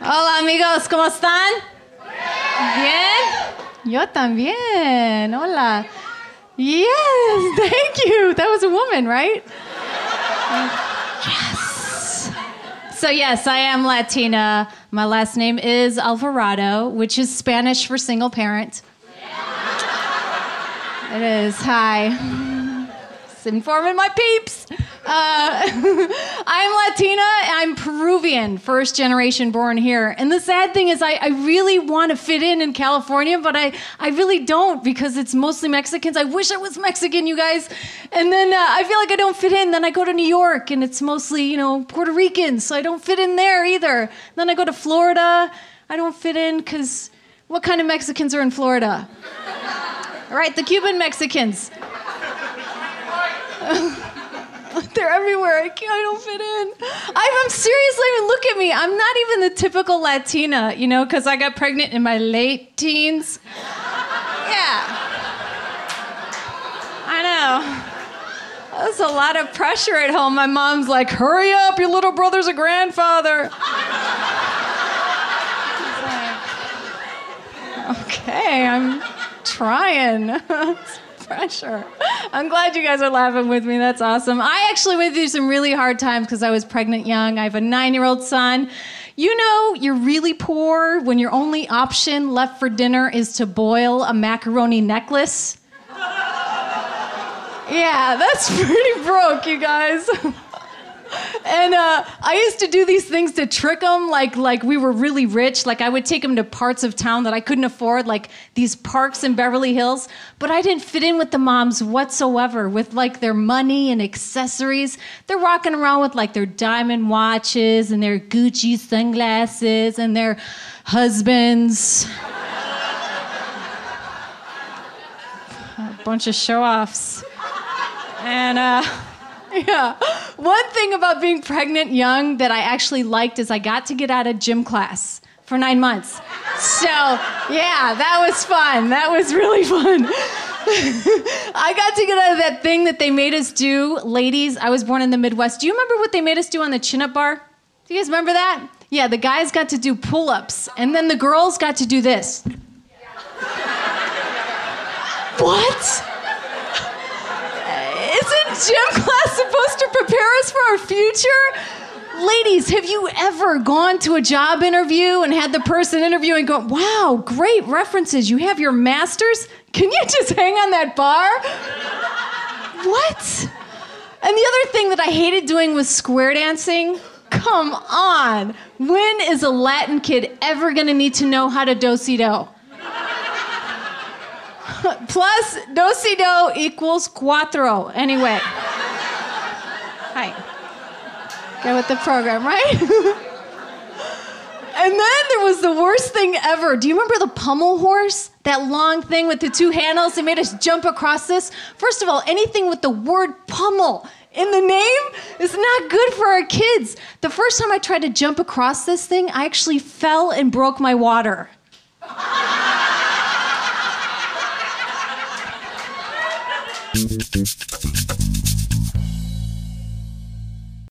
Hola amigos, ¿cómo están? Bien. Yo también. Hola. Yes, thank you. That was a woman, right? Yes. So, yes, I am Latina. My last name is Alvarado, which is Spanish for single parent. It is. Hi. It's informing my peeps. Uh, I'm Latina. I'm Peruvian, first generation born here. And the sad thing is, I, I really want to fit in in California, but I, I really don't because it's mostly Mexicans. I wish I was Mexican, you guys. And then uh, I feel like I don't fit in. Then I go to New York and it's mostly, you know, Puerto Ricans, so I don't fit in there either. Then I go to Florida. I don't fit in because what kind of Mexicans are in Florida? All right, the Cuban Mexicans. They're everywhere. I, can't, I don't fit in. I'm seriously, I mean, look at me. I'm not even the typical Latina, you know, because I got pregnant in my late teens. Yeah. I know. That's a lot of pressure at home. My mom's like, hurry up, your little brother's a grandfather. okay, I'm trying. pressure. I'm glad you guys are laughing with me. That's awesome. I actually went through some really hard times because I was pregnant young. I have a nine year old son. You know, you're really poor when your only option left for dinner is to boil a macaroni necklace. Yeah, that's pretty broke, you guys. And uh, I used to do these things to trick them, like like we were really rich. Like I would take them to parts of town that I couldn't afford, like these parks in Beverly Hills. But I didn't fit in with the moms whatsoever. With like their money and accessories, they're walking around with like their diamond watches and their Gucci sunglasses and their husbands. A bunch of show-offs, and. uh yeah. One thing about being pregnant young that I actually liked is I got to get out of gym class for nine months. So, yeah, that was fun. That was really fun. I got to get out of that thing that they made us do. Ladies, I was born in the Midwest. Do you remember what they made us do on the chin up bar? Do you guys remember that? Yeah, the guys got to do pull ups, and then the girls got to do this. what? Gym class supposed to prepare us for our future? Ladies, have you ever gone to a job interview and had the person interviewing go, wow, great references. You have your master's? Can you just hang on that bar? what? And the other thing that I hated doing was square dancing. Come on. When is a Latin kid ever gonna need to know how to do si do? Plus, do si do equals cuatro. Anyway. Hi. Get with the program, right? and then there was the worst thing ever. Do you remember the pummel horse? That long thing with the two handles? They made us jump across this. First of all, anything with the word pummel in the name is not good for our kids. The first time I tried to jump across this thing, I actually fell and broke my water.